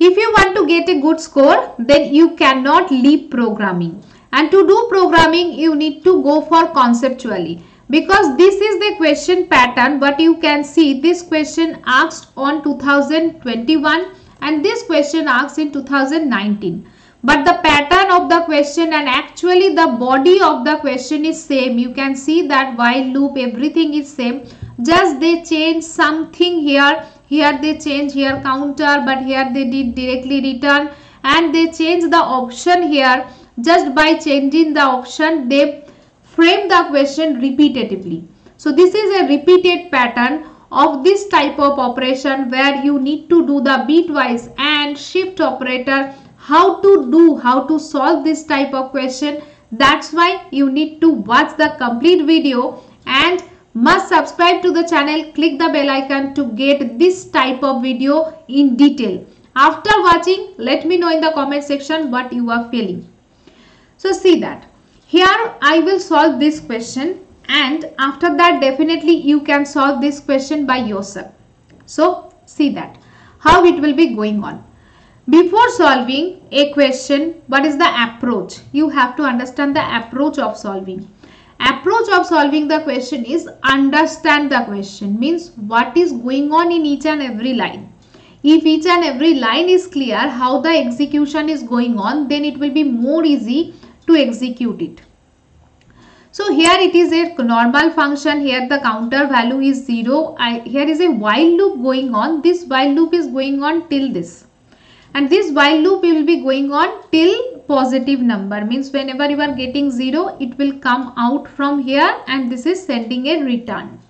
If you want to get a good score, then you cannot leave programming. And to do programming, you need to go for conceptually. Because this is the question pattern, but you can see this question asked on 2021 and this question asked in 2019 but the pattern of the question and actually the body of the question is same you can see that while loop everything is same just they change something here here they change here counter but here they did directly return. And they change the option here. Just by changing the option they frame the question repetitively so this is a repeated pattern of this type of operation where you need to do the bitwise and shift operator how to do how to solve this type of question. That's why you need to watch the complete video and must subscribe to the channel click the bell icon to get this type of video in detail after watching let me know in the comment section what you are feeling so see that here i will solve this question and after that definitely you can solve this question by yourself. So see that how it will be going on. Before solving a question, what is the approach? You have to understand the approach of solving. Approach of solving the question is understand the question means what is going on in each and every line. If each and every line is clear how the execution is going on then it will be more easy to execute it. So here it is a normal function. Here the counter value is 0. I, here is a while loop going on. This while loop is going on till this. And this while loop will be going on till positive number. Means whenever you are getting 0, it will come out from here and this is sending a return.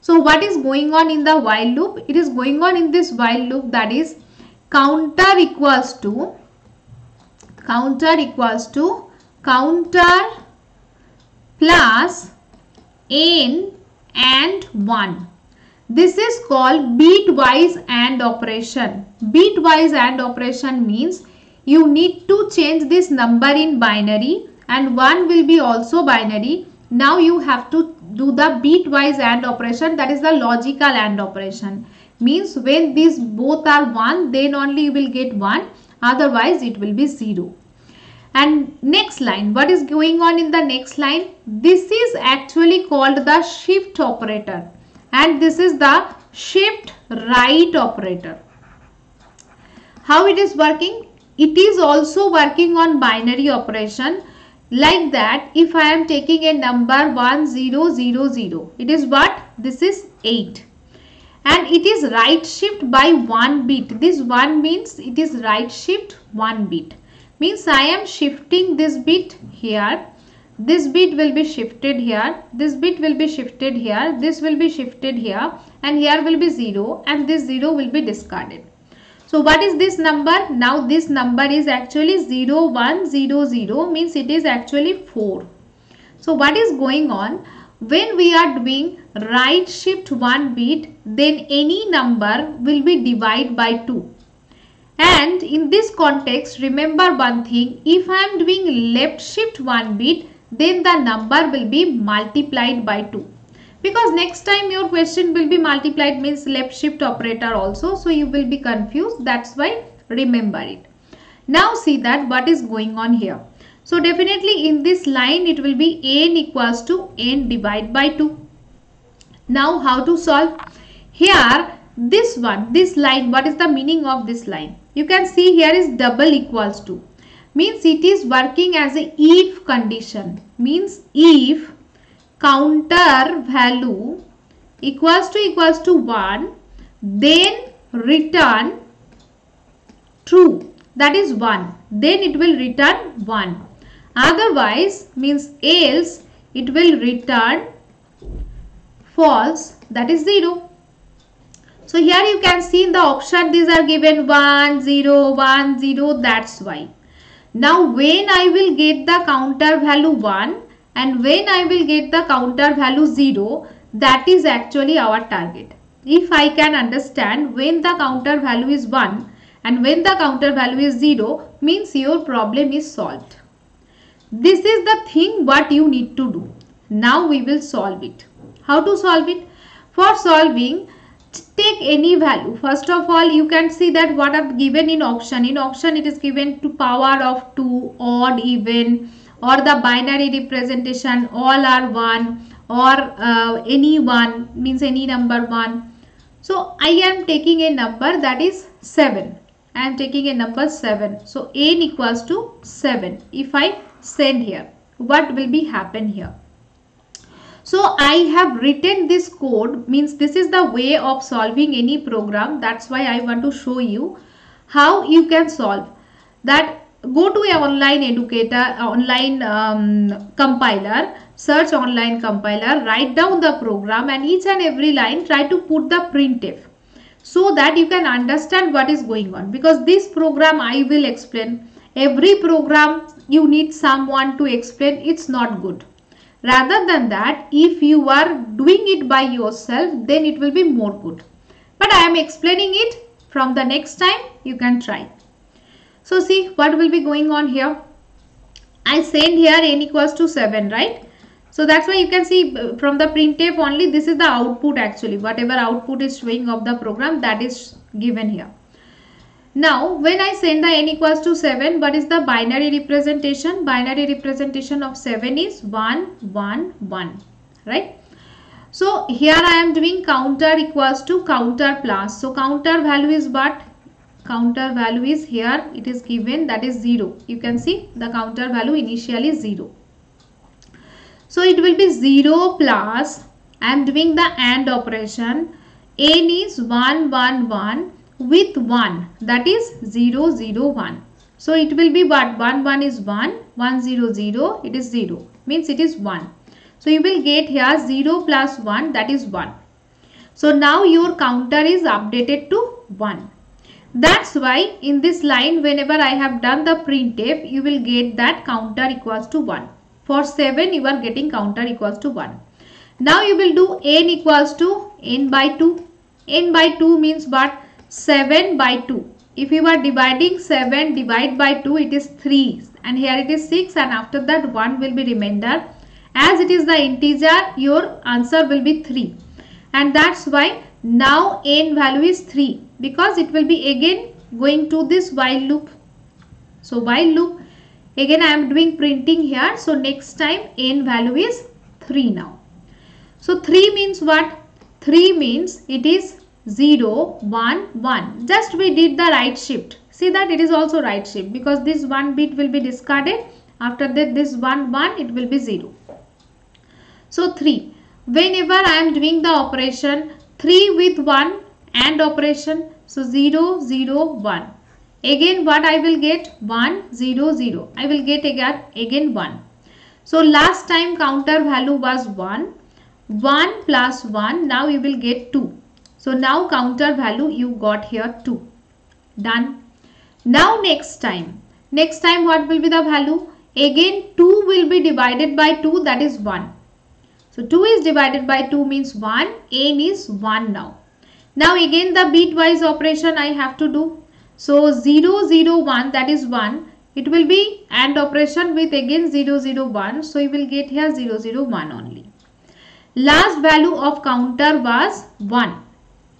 So what is going on in the while loop? It is going on in this while loop that is counter equals to counter equals to counter plus n and 1. This is called bitwise AND operation. Bitwise AND operation means you need to change this number in binary and 1 will be also binary. Now you have to do the bitwise AND operation that is the logical AND operation. Means when these both are 1 then only you will get 1 otherwise it will be 0 and next line what is going on in the next line this is actually called the shift operator and this is the shift right operator how it is working it is also working on binary operation like that if i am taking a number 1000 it is what? This is 8 and it is right shift by one bit. This one means it is right shift one bit. Means I am shifting this bit here. This bit will be shifted here. This bit will be shifted here. This will be shifted here. And here will be 0 and this 0 will be discarded so what is this number? Now this number is actually 0 1 0 0 means it is actually 4 so what is going on? When we are doing right shift one bit then any number will be divided by 2 and in this context, remember one thing, if I am doing left shift one bit, then the number will be multiplied by 2. Because next time your question will be multiplied means left shift operator also. So you will be confused. That's why remember it. Now see that what is going on here. So definitely in this line it will be n equals to n divided by 2. Now how to solve? Here this one, this line, what is the meaning of this line? You can see here is double equals to. Means it is working as a if condition. Means if counter value equals to equals to 1 then return true. That is 1 then it will return 1 otherwise means else it will return false. That is 0 so here you can see in the option these are given 1, 0, 1, 0 that's why. Now when I will get the counter value 1 and when I will get the counter value 0 that is actually our target. If I can understand when the counter value is 1 and when the counter value is 0 means your problem is solved. This is the thing what you need to do. Now we will solve it. How to solve it? For solving take any value first of all you can see that what I've given in option in option it is given to power of 2 odd even or the binary representation all are 1 or uh, any one means any number 1 so I am taking a number that is 7 I am taking a number 7 so n equals to 7 if I send here what will be happen here? So I have written this code means this is the way of solving any program. That's why I want to show you how you can solve. That. Go to a online educator, online um, compiler, search online compiler, write down the program and each and every line try to put the printf so that you can understand what is going on because this program I will explain every program you need someone to explain it's not good Rather than that, if you are doing it by yourself, then it will be more good. But I am explaining it from the next time you can try. So see what will be going on here. I send here n equals to 7, right? So that's why you can see uh, from the printf only this is the output actually. Whatever output is showing of the program that is given here. Now, when I send the n equals to 7, what is the binary representation? Binary representation of 7 is 1, 1, 1, right? So, here I am doing counter equals to counter plus. So, counter value is what? Counter value is here, it is given that is 0. You can see the counter value initially 0. So, it will be 0 plus, I am doing the AND operation. n is 1, 1, 1 with 1 that is 0 0 1 so it will be what 1 1 is 1 1 0 0 it is 0 means it is 1 so you will get here 0 plus 1 that is 1 so now your counter is updated to 1 that's why in this line whenever I have done the printf you will get that counter equals to 1 for 7 you are getting counter equals to 1 now you will do n equals to n by 2 n by 2 means what? 7 by 2. If you are dividing 7 divide by 2 it is 3 and here it is 6 and after that 1 will be remainder. As it is the integer your answer will be 3 and that's why now n value is 3 because it will be again going to this while loop. So while loop again I am doing printing here so next time n value is 3 now. So 3 means what? 3 means it is 0, 1, 1. Just we did the right shift. See that it is also right shift because this one bit will be discarded. After that this 1, 1 it will be 0. So 3. Whenever I am doing the operation 3 with 1 and operation. So 0, 0, 1. Again what I will get? 1, 0, 0. I will get again, again 1. So last time counter value was 1. 1 plus 1 now you will get 2 so now counter value you got here 2. Done. Now next time. Next time what will be the value? Again 2 will be divided by 2 that is 1. So 2 is divided by 2 means 1. n is 1 now. Now again the bitwise operation I have to do. So 0 0 1 that is 1. It will be AND operation with again 0 0 1. So you will get here 0 0 1 only. Last value of counter was 1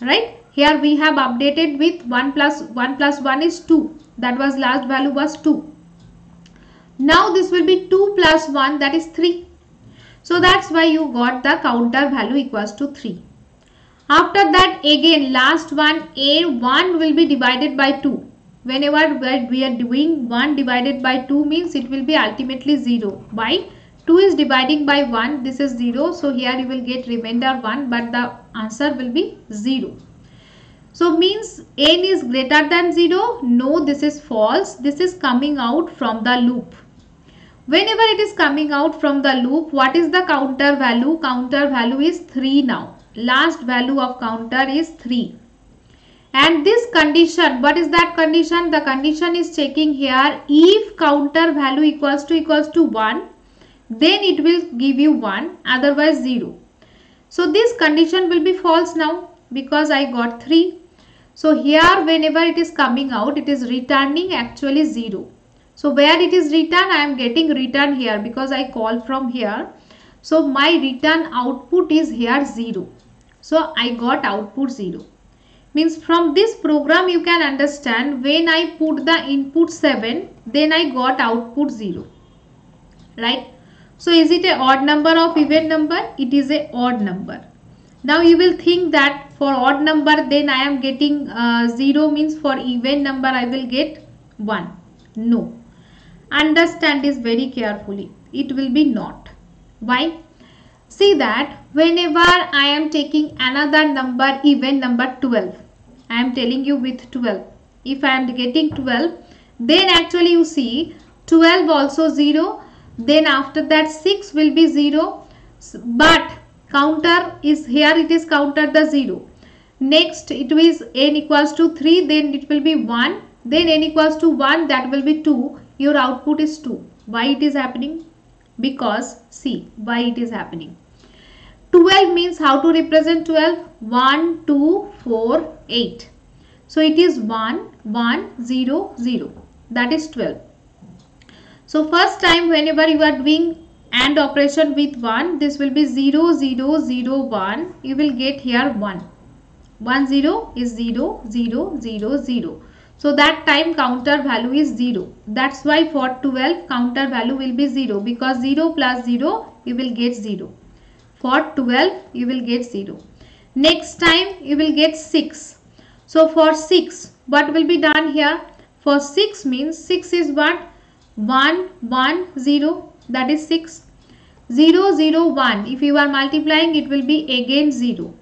right here we have updated with 1 plus 1 plus 1 is 2 that was last value was 2 now this will be 2 plus 1 that is 3 so that's why you got the counter value equals to 3 after that again last one a1 will be divided by 2 whenever we are doing 1 divided by 2 means it will be ultimately 0 by 2 is dividing by 1 this is 0 so here you will get remainder 1 but the answer will be 0 so means n is greater than 0 no this is false. This is coming out from the loop. Whenever it is coming out from the loop what is the counter value? Counter value is 3 now last value of counter is 3 and this condition what is that condition the condition is checking here if counter value equals to equals to 1 then it will give you 1 otherwise 0. So this condition will be false now because I got 3. So here whenever it is coming out it is returning actually 0. So where it is return I am getting return here because I call from here. So my return output is here 0. So I got output 0. Means from this program you can understand when I put the input 7 then I got output 0. Right. So is it a odd number of even number? It is a odd number. Now you will think that for odd number then I am getting uh, 0 means for even number I will get 1. No. Understand this very carefully. It will be not. Why? See that whenever I am taking another number even number 12. I am telling you with 12. If I am getting 12 then actually you see 12 also 0 then after that 6 will be 0 but counter is here it is counter the 0 next it is n equals to 3 then it will be 1 then n equals to 1 that will be 2 your output is 2 why it is happening because see why it is happening? 12 means how to represent 12 1 2 4 8 so it is 1 1 0 0 that is 12 so first time whenever you are doing AND operation with 1 this will be 0 0 0 1 you will get here 1 1 0 is 0 0 0 0 so that time counter value is 0 that's why for 12 counter value will be 0 because 0 plus 0 you will get 0 for 12 you will get 0 next time you will get 6 so for 6 what will be done here? For 6 means 6 is what? 1 1 0 that is 6 0 0 1 if you are multiplying it will be again 0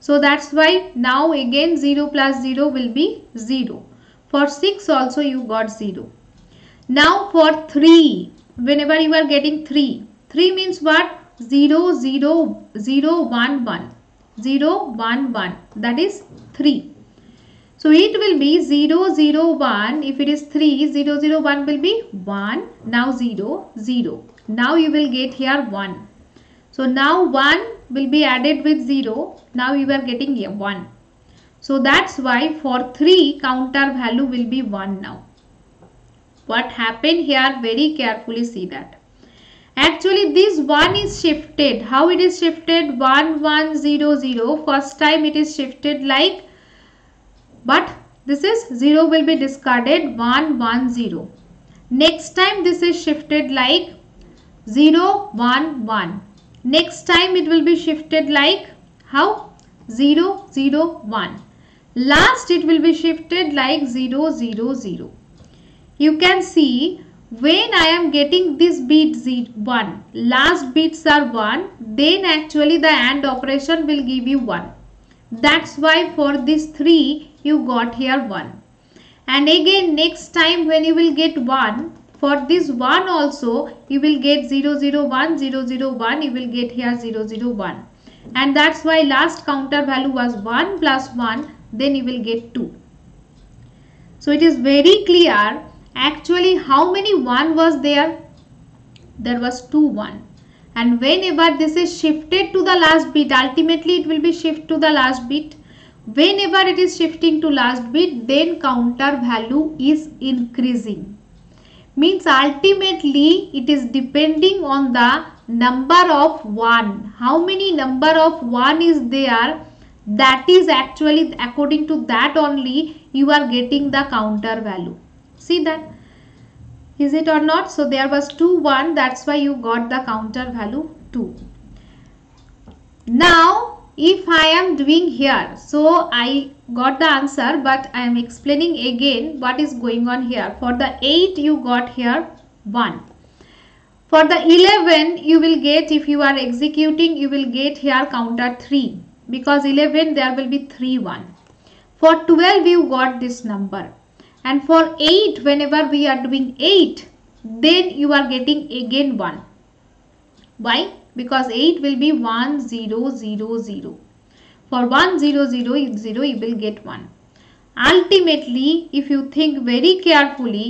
so that's why now again 0 plus 0 will be 0 for 6 also you got 0 now for 3 whenever you are getting 3 3 means what 0 0 0 1 1 0 1 1 that is 3 so it will be 0, 0, 1. If it is 3, 0, 0, 1 will be 1. Now 0, 0. Now you will get here 1. So now 1 will be added with 0. Now you are getting a 1. So that's why for 3 counter value will be 1 now. What happened here very carefully see that. Actually this 1 is shifted. How it is shifted? 1 1 0 0. First time it is shifted like but this is 0 will be discarded 1 1 0 next time this is shifted like 0 1 1 next time it will be shifted like how 0 0 1 last it will be shifted like 0 0 0 you can see when I am getting this bit 1 last bits are 1 then actually the AND operation will give you 1 that's why for this 3 you got here 1 and again next time when you will get 1 for this 1 also you will get 0 0 1 0 0 1 you will get here 0 0 1 and that's why last counter value was 1 plus 1 then you will get 2 so it is very clear actually how many 1 was there? There was 2 1 and whenever this is shifted to the last bit ultimately it will be shift to the last bit. Whenever it is shifting to last bit then counter value is increasing. Means ultimately it is depending on the number of 1 how many number of 1 is there that is actually according to that only you are getting the counter value. See that? Is it or not? So there was 2 1 that's why you got the counter value 2 now if I am doing here so I got the answer but I am explaining again what is going on here. For the 8 you got here 1 for the 11 you will get if you are executing you will get here counter 3 because 11 there will be 3 1 for 12 you got this number. And for 8 whenever we are doing 8 then you are getting again 1 why? Because 8 will be 1 0 0 0 for 1 0 0 0 you will get 1 ultimately if you think very carefully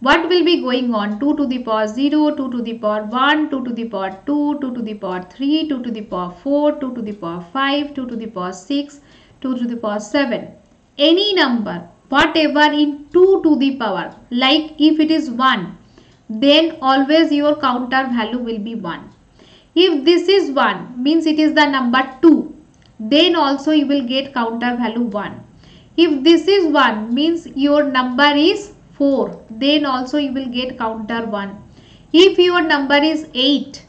what will be going on? 2 to the power 0 2 to the power 1 2 to the power 2 2 to the power 3 2 to the power 4 2 to the power 5 2 to the power 6 2 to the power 7 any number whatever in 2 to the power like if it is 1 then always your counter value will be 1 if this is 1 means it is the number 2 then also you will get counter value 1 if this is 1 means your number is 4 then also you will get counter 1 if your number is 8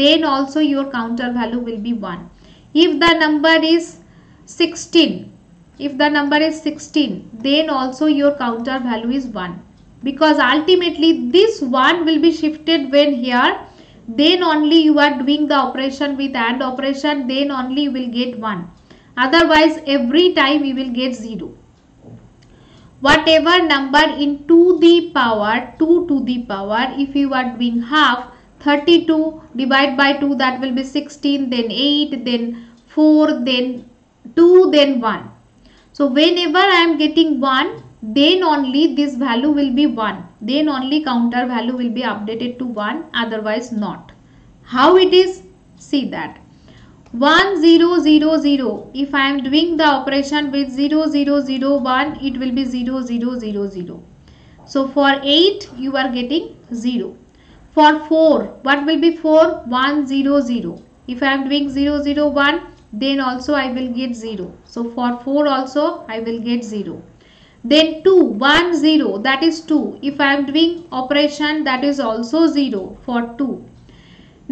then also your counter value will be 1 if the number is 16 if the number is 16 then also your counter value is 1 because ultimately this 1 will be shifted when here then only you are doing the operation with AND operation then only you will get 1 otherwise every time you will get 0 whatever number in 2 the power 2 to the power if you are doing half 32 divide by 2 that will be 16 then 8 then 4 then 2 then 1 so whenever I am getting 1 then only this value will be 1 then only counter value will be updated to 1 otherwise not. How it is? See that 1 0 0 0 if I am doing the operation with 0 0 0 1 it will be 0 0 0 0 so for 8 you are getting 0 for 4 what will be 4 1 0 0 if I am doing 0 0 1 then also I will get 0 so for 4 also I will get 0 then 2, 1, 0 that is 2. If I am doing operation that is also 0 for 2.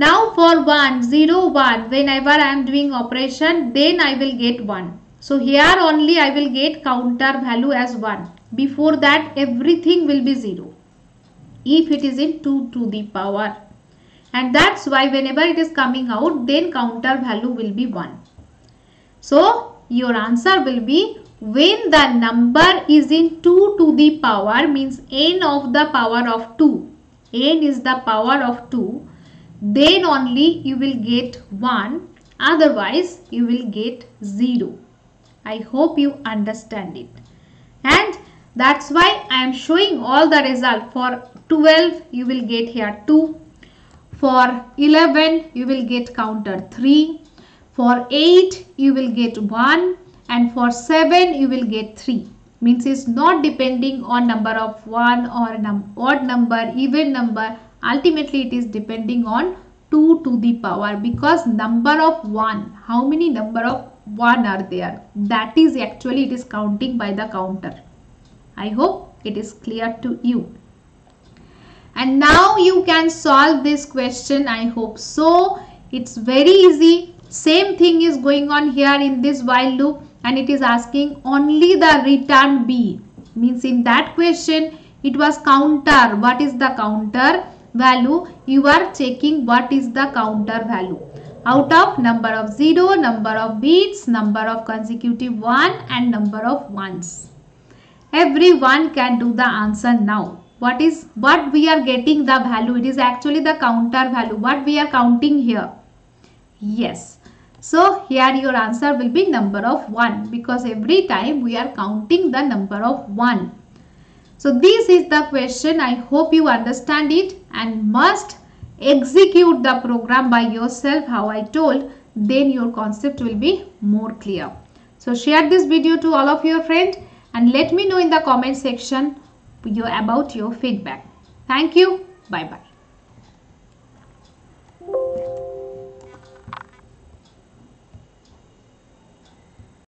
Now for 1, 0, 1 whenever I am doing operation then I will get 1. So here only I will get counter value as 1. Before that everything will be 0. If it is in 2 to the power. And that's why whenever it is coming out then counter value will be 1. So your answer will be when the number is in 2 to the power means n of the power of 2 n is the power of 2 then only you will get 1 otherwise you will get 0 i hope you understand it. And that's why i am showing all the result. For 12 you will get here 2 for 11 you will get counter 3 for 8 you will get 1 and for 7 you will get 3 means it's not depending on number of 1 or num odd number even number ultimately it is depending on 2 to the power because number of 1 how many number of 1 are there? That is actually it is counting by the counter. I hope it is clear to you. And now you can solve this question i hope so. It's very easy. Same thing is going on here in this while loop and it is asking only the return B. Means in that question it was counter. What is the counter value you are checking what is the counter value. Out of number of 0 number of bits number of consecutive 1 and number of ones. Everyone can do the answer now. What is what we are getting the value? It is actually the counter value. What we are counting here? Yes. So here your answer will be number of 1 because every time we are counting the number of 1. So this is the question. I hope you understand it and must execute the program by yourself how I told then your concept will be more clear. So share this video to all of your friends and let me know in the comment section about your feedback. Thank you. Bye bye.